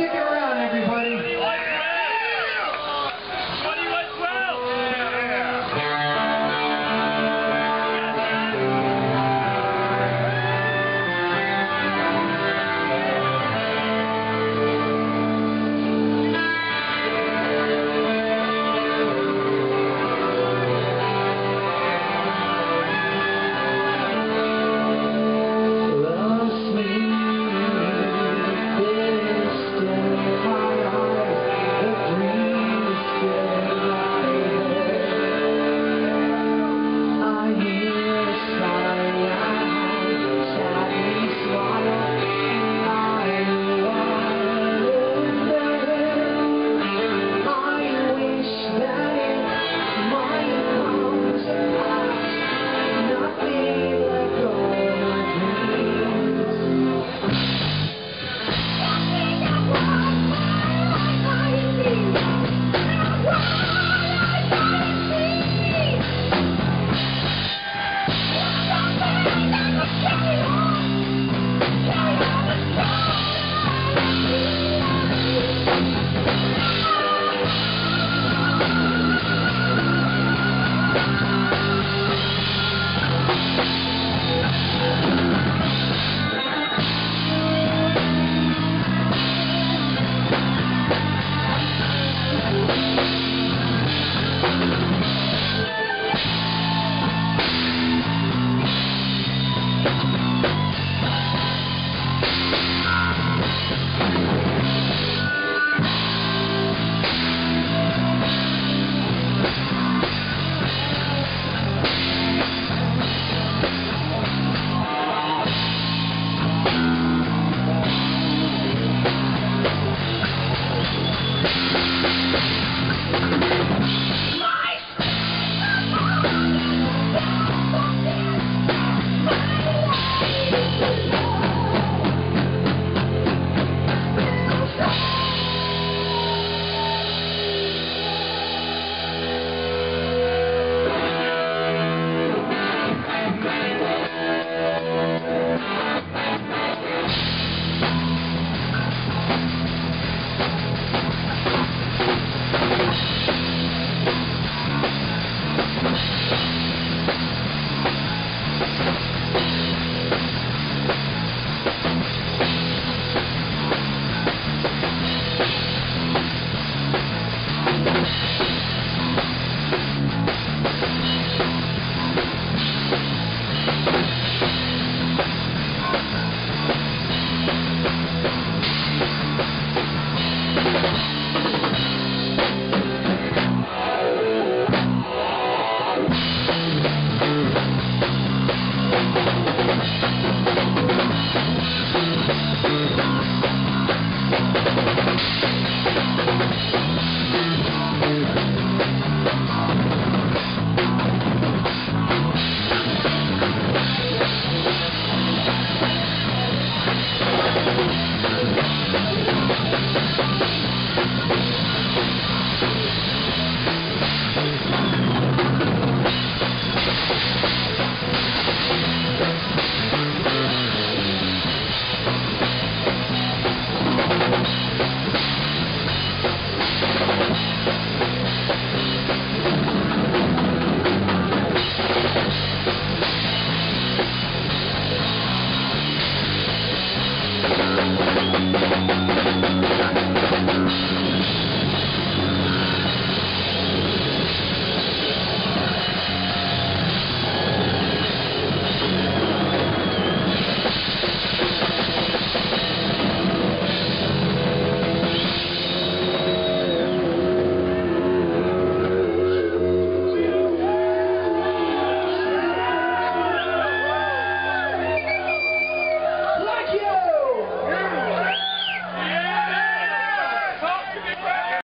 Stick around, everybody.